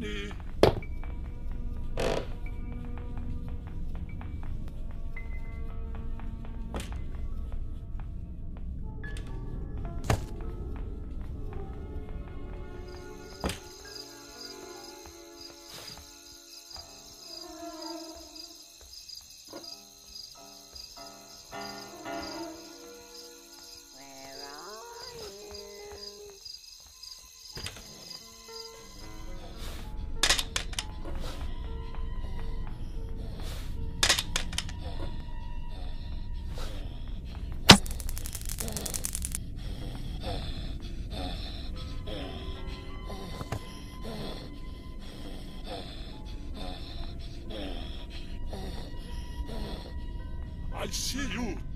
Granny! I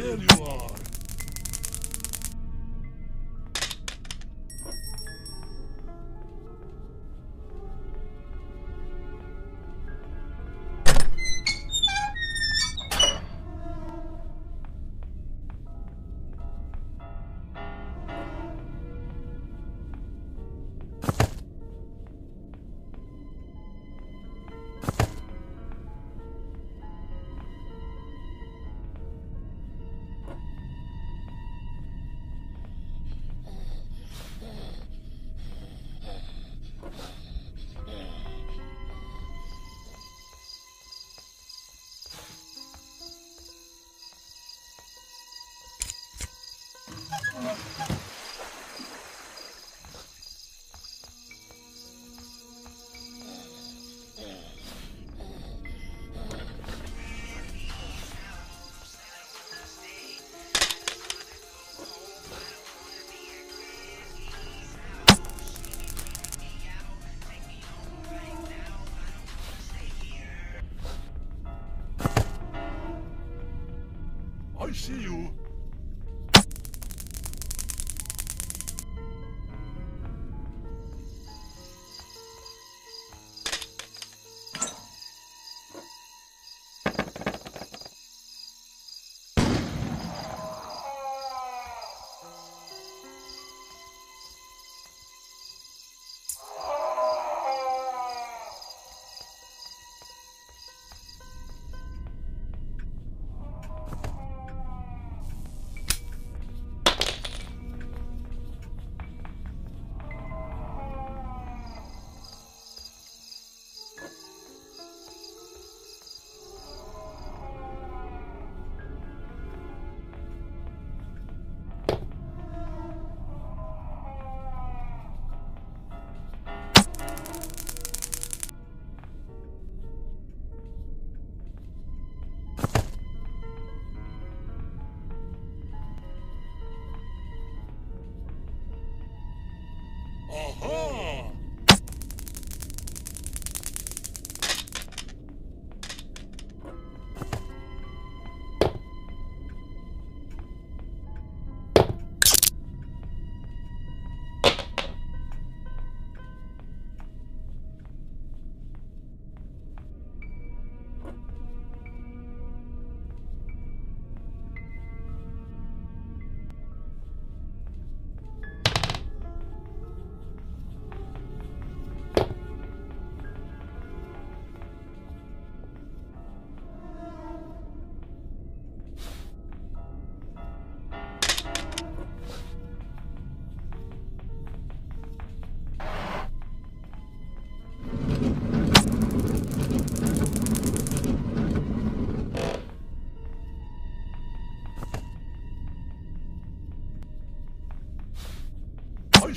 There you are! See you.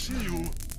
See you.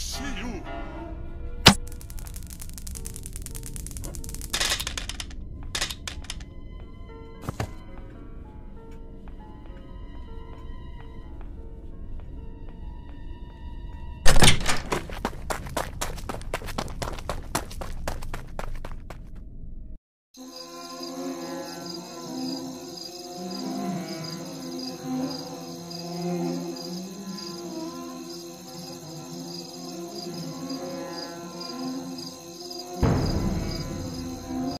See you.